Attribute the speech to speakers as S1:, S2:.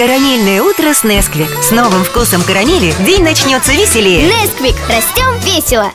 S1: Карамельное утро с Несквик. С новым вкусом карамели день начнется веселее.
S2: Несквик. Растем весело.